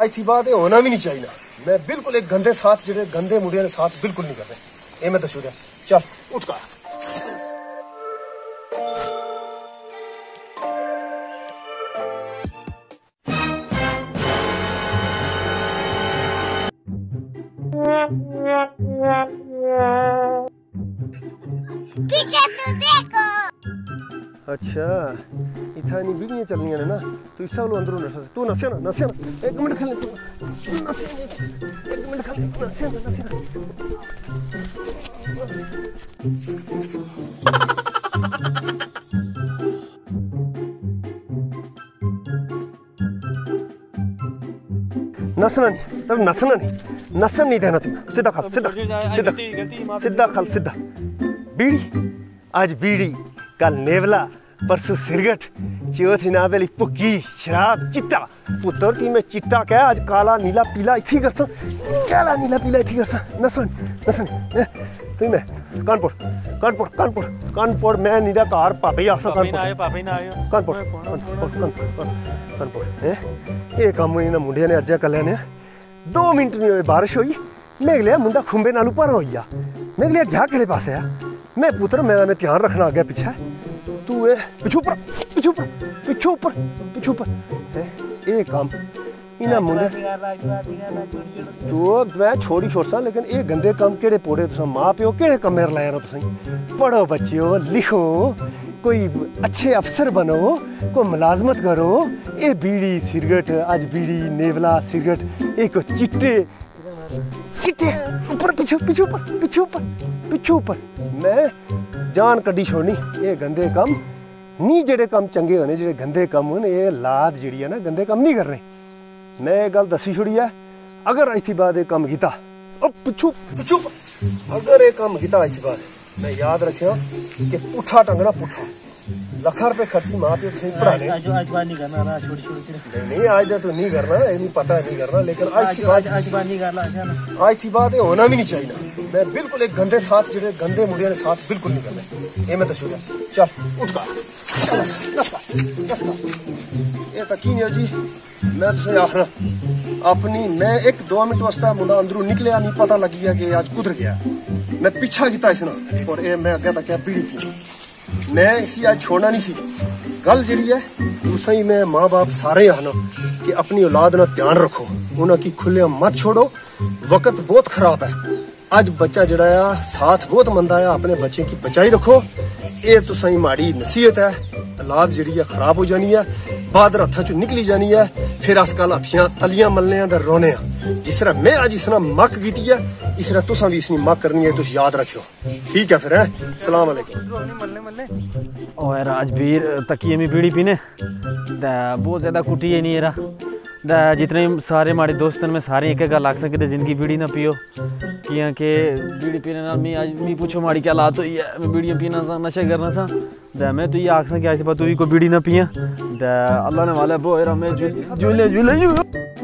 ਅੱਜ ਦੀ ਬਾਤ ਇਹ ਹੋਣਾ ਵੀ ਨਹੀਂ ਚਾਹੀਦਾ ਮੈਂ ਬਿਲਕੁਲ ਇੱਕ ਗੰਦੇ ਸਾਥ ਜਿਹੜੇ ਗੰਦੇ ਮੁੰਡਿਆਂ ਦੇ ਸਾਥ ਬਿਲਕੁਲ ਨਹੀਂ ਕਰਦੇ ਇਹ ਮੈਂ ਦੱਸੂ ਰਿਹਾ ਚੱਲ ਉੱਠ ਕਰ पीछे तो देखो अच्छा। इतना नहीं बीड़ियाँ चलनिया ने ना। तू इस सालों अंदरों नशा तू नशे ना नशे ना। एक मिनट खा ले तू नशे एक मिनट खा ले नशे ना नशे ना। नसना नहीं। तब नसना नहीं। नसन नहीं देना तुम्हें। सीधा खा सीधा। सीधा सीधा खा सीधा। बीड़ी? आज बीड़ी। कल नेवला परसों सिरगट चौथ जनाब अली पुक्की शराब चिट्टा। पुत्र टी में चिट्टा क्या आज काला नीला पीला इतनी करसा? काला नीला पीला इतनी करसा? न सुन न सुन तू मैं कानपुर कानपुर कानपुर कानपुर मैं नीरा कार पापे आसा कानपुर। कानपुर कानपुर कानपुर कानपुर ये कम ना मुंडे ने अज्जा कल ने। दो मिनट में बारिश हुई मेघलिया मुंडा खुंबे नालू पर हो गया मैं गया केड़े पास है मैं पुत्र मेरा मैं ध्यान रखना आ गया पीछे। तू ए, पिछू पर पिछू पर पिछू पर पिछू पर ए काम, इना मुंडे। तू मैं छोड़ी छोड़ सा लेकिन ए गंदे काम केड़े पोड़े तुसा? माँ पियो केड़े काम मेरे लाया तुसें? पढ़ो बच्चियो लिखो, कोई अच्छे अफसर बनो, कोई मुलाजमत करो। ये बीड़ी सिगरेट आज बीड़ी नेवला सिगरेट एक चिट्टे चिट्टे, ऊपर, पीछे पीछे ऊपर पीछे ऊपर। ਪਿੱਛੂ ਉੱਪਰ ਮੈਂ ਜਾਨ ਕੱਢੀ ਛੋੜਨੀ ਇਹ ਗੰਦੇ ਕੰਮ ਨਹੀਂ ਜਿਹੜੇ ਕੰਮ ਚੰਗੇ ਹੋਣੇ ਜਿਹੜੇ ਗੰਦੇ ਕੰਮ ਨੇ ਇਹ ਲਾਦ ਜਿਹੜੀ ਹੈ ਨਾ ਗੰਦੇ ਕੰਮ ਨਹੀਂ ਕਰਨੇ ਮੈਂ ਇਹ ਗੱਲ ਦੱਸੀ ਛੁੜੀ ਹੈ ਅਗਰ ਇਸ ਤੋਂ ਬਾਅਦ ਇਹ ਕੰਮ ਕੀਤਾ ਉਹ ਪਿੱਛੂ ਪਿੱਛੂ ਅਗਰ ਇਹ ਕੰਮ ਕੀਤਾ ਇਸ ਬਾਅਦ ਮੈਂ ਯਾਦ ਰੱਖਿਆ ਕਿ ਪੁੱਠਾ ਟੰਗਣਾ ਪੁੱਠਾ लखा रुपए खर्ची माँ पे सही पढ़ाने आज आज बात नहीं करना ना छोटी छोटी सी। नहीं नहीं आज तो नहीं करना ये नहीं पता नहीं करना लेकिन आज की बात आज बात नहीं करना आज की बात ये होना भी नहीं चाहिए मैं बिल्कुल एक गंदे साथ जुड़े गंदे मुंडिया ने साथ बिल्कुल नहीं करना ये मैं तो शुरू चल उठ का ये तो तकीन है जी? मैं तुझे आखना अपनी मैं एक दो मिनट वास्ते मुंडा अंदरों निकलिया नहीं पता लगी है कि आज कुधर गया। मैं पीछा किया इसने और ये मैं अगर तक बीड़ी पी ਮੈਂ ਅੱਗੇ ਤੱਕ ਕਿਹਾ ਪੀੜੀ ਪੀ ਮੈਂ ਇਸ ਲਈ ਅੱਜ ਛੋੜਨਾ ਨਹੀਂ ਸੀ ਗੱਲ ਜਿਹੜੀ ਹੈ ਤੁਸੀਂ ਹੀ ਮੈਂ ਮਾਂ-ਬਾਪ ਸਾਰੇ ਹਨ ਕਿ ਆਪਣੀ ਔਲਾਦ ਦਾ ਧਿਆਨ ਰੱਖੋ ਉਹਨਾਂ ਕੀ ਖੁੱਲੇ ਮਤ ਛੋੜੋ ਵਕਤ ਬਹੁਤ ਖਰਾਬ ਹੈ ਅੱਜ ਬੱਚਾ ਜਿਹੜਾ ਆ ਸਾਥ ਬਹੁਤ ਮੰਦਾ ਆ ਆਪਣੇ ਬੱਚੇ ਕੀ ਬਚਾਈ ਰੱਖੋ ਇਹ ਤੁਸੀਂ ਹੀ ਮਾੜੀ ਨਸੀਹਤ ਹੈ ਔਲਾਦ ਜਿਹੜੀ ਹੈ ਖਰਾਬ ਹੋ ਜਾਣੀ ਹੈ ਬਾਦਰ ਹੱਥਾਂ ਚੋਂ ਨਿਕਲੀ ਜਾਣੀ ਹੈ ਫਿਰ ਅਸਕਲ ਹੱਥੀਆਂ ਤਲੀਆਂ ਮਲਨਿਆਂ ਦਾ ਰੋਣੇ ਆ जिस तरह मैं अज इसने मक की है, इस तरह तुसा भी इसकी मक करनी है तुम याद रखियो। ठीक है फिर, है? सलाम ओए राजबीर, तकिए में बीड़ी पीने? बहुत ज़्यादा कुटी है नहीं यारा। जितने सारे माड़े दोस्त मैं सारे एक गल आख सकते ज़िंदगी बीड़ी ना पियो। क्या के बीड़ी पीने ना मैं अज मैं पूछो माड़ी क्या लात हुई है मैं बीड़ियाँ पीना सा, नशे करना सा। दे, मैं तो ये आख सा कि आज के बाद तू को बीड़ी ना पिया। दे, अल्लाह ने वाले वाला बोरा मैं झूले झूले